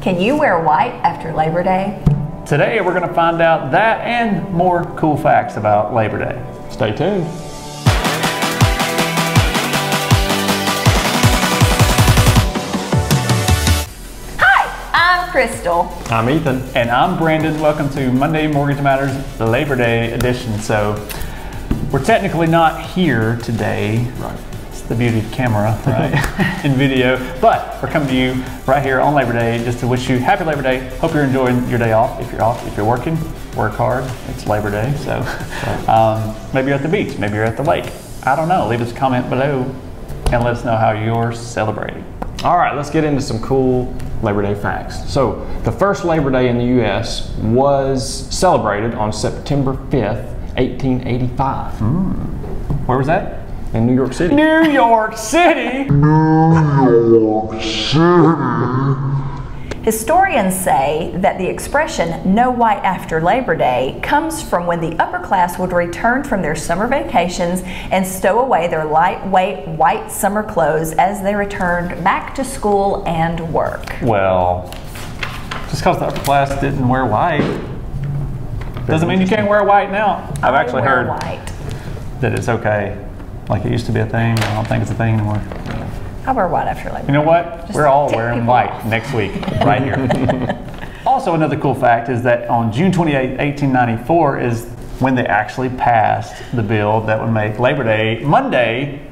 Can you wear white after Labor Day? Today we're going to find out that and more cool facts about Labor Day. Stay tuned. Hi, I'm Crystal. I'm Ethan. And I'm Brandon. Welcome to Monday Mortgage Matters the Labor Day edition. So we're technically not here today. Right. The beauty of camera, right? In video. But we're coming to you right here on Labor Day just to wish you happy Labor Day. Hope you're enjoying your day off. If you're off, if you're working, work hard. It's Labor Day. So um, maybe you're at the beach, maybe you're at the lake. I don't know. Leave us a comment below and let us know how you're celebrating. All right, let's get into some cool Labor Day facts. So, the first Labor Day in the U.S. was celebrated on September 5th, 1885, Where was that? In New York City. New York City. New York City. Historians say that the expression no white after Labor Day comes from when the upper class would return from their summer vacations and stow away their lightweight white summer clothes as they returned back to school and work. Well, just because the upper class didn't wear white doesn't mean you can't wear white now. I've actually heard white. that it's okay. Like it used to be a thing. I don't think it's a thing anymore. I wear white after Labor You know what? Just We're all wearing white off. next week, right here. also, another cool fact is that on June 28, 1894, is when they actually passed the bill that would make Labor Day Monday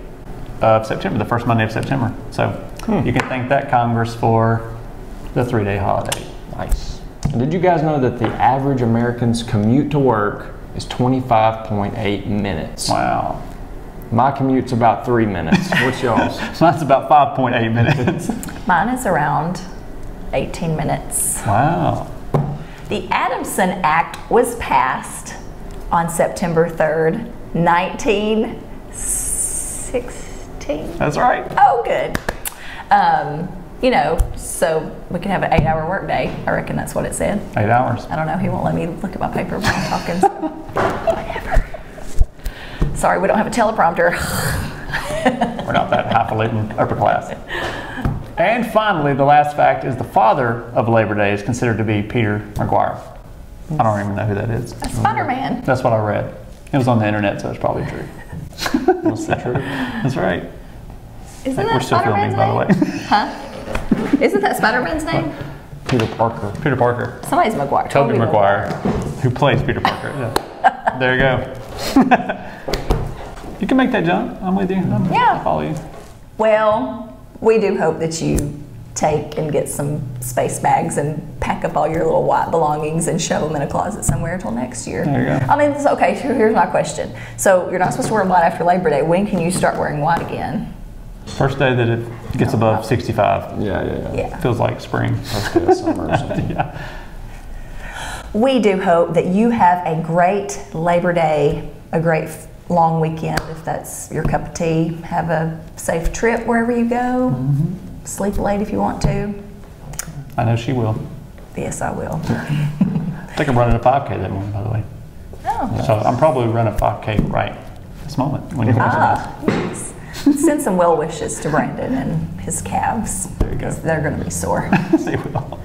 of September, the first Monday of September. So hmm. you can thank that Congress for the three day holiday. Nice. And did you guys know that the average American's commute to work is 25.8 minutes? Wow. My commute's about three minutes. What's y'all's? So that's about 5.8 minutes. Mine is around 18 minutes. wow. The Adamson Act was passed on September 3rd, 1916. That's right. Oh, good. Um, you know, so we can have an eight hour workday. I reckon that's what it said. Eight hours. I don't know. He won't let me look at my paper while I'm talking. So whatever. Sorry, we don't have a teleprompter. We're not that highfalutin upper class. And finally, the last fact is the father of Labor Day is considered to be Peter McGuire. I don't even know who that is. Spider Man. That's what I read. It was on the internet, so it's probably true. What's the truth? That's right. Isn't We're still Spider filming, Man's by the way. Huh? Isn't that Spider Man's name? Peter Parker. Peter Parker. Somebody's McGuire. Tobey Maguire, who plays Peter Parker. Yeah. There you go. You can make that jump. I'm with you. I'm, Yeah. I follow you. Well, we do hope that you take and get some space bags and pack up all your little white belongings and shove them in a closet somewhere until next year. There you go. I mean, it's okay. so Here's my question. So you're not supposed to wear white after Labor Day. When can you start wearing white again? First day that it gets above 65. Yeah, yeah, yeah. Yeah. Feels like spring. First day of summer or something. Yeah. We do hope that you have a great Labor Day, a great f- long weekend if that's your cup of tea. Have a safe trip wherever you go. Mm-hmm. Sleep late if you want to. I know she will. Yes, I will. I think I'm running a 5K that morning, by the way. Oh. So I'm probably running a 5K right this moment when you're Ah, yes. Send some well wishes to Brandon and his calves. There you go. They're going to be sore. They will.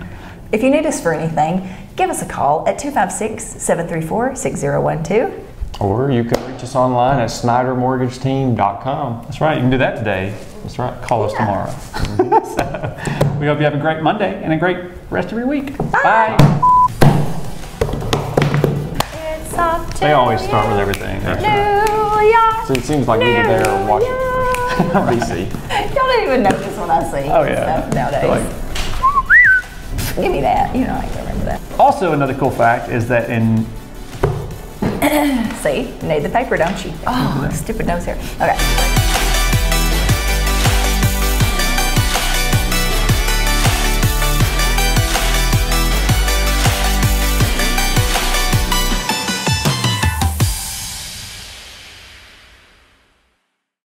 if you need us for anything, give us a call at 256 734 6012. Or you can us online at snydermortgageteam.com. That's right. You can do that today. That's right. Call us Yeah. tomorrow. so, we hope you have a great Monday and a great rest of your week. Bye. To They always start with everything. New York. So it seems like either there or New Washington, York. D.C. Y'all don't even notice what I see. Oh, yeah. Stuff nowadays. Like- Give me that. You know I can remember that. Also, another cool fact is that in See, you need the paper, don't you? Oh, mm-hmm. stupid nose hair. Okay.